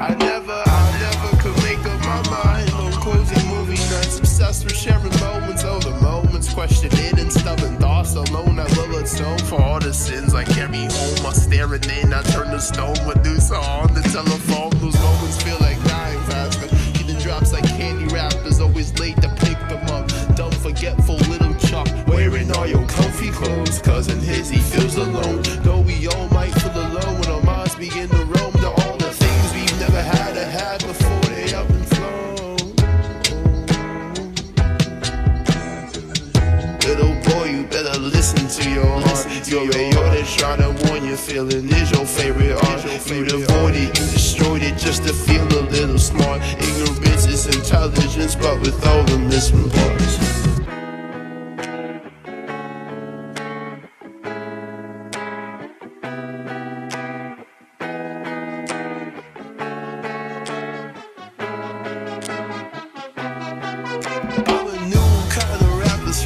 I never, I never could make up my mind on closing movie nights. Obsessed with sharing moments, All the moments questioned and stubborn thoughts alone. I will atone for all the sins I carry home. I staring in, I turn to stone, Medusa on the telephone. Had before they up and flow. Little boy, you better listen to your heart. Your aorta trying to warn you, feeling is your favorite art. You avoided, you destroyed it just to feel a little smart. Ignorance is intelligence, but with all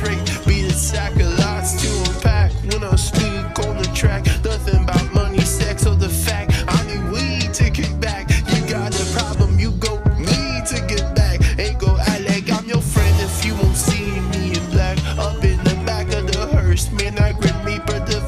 straight. Beat a sack of lots to unpack. When I speak on the track, nothing about money, sex, or the fact I need weed to kick back. You got a problem, you go me to get back. Ain't go Alec, I'm your friend if you won't see me in black. Up in the back of the hearse, man, I grin me, but the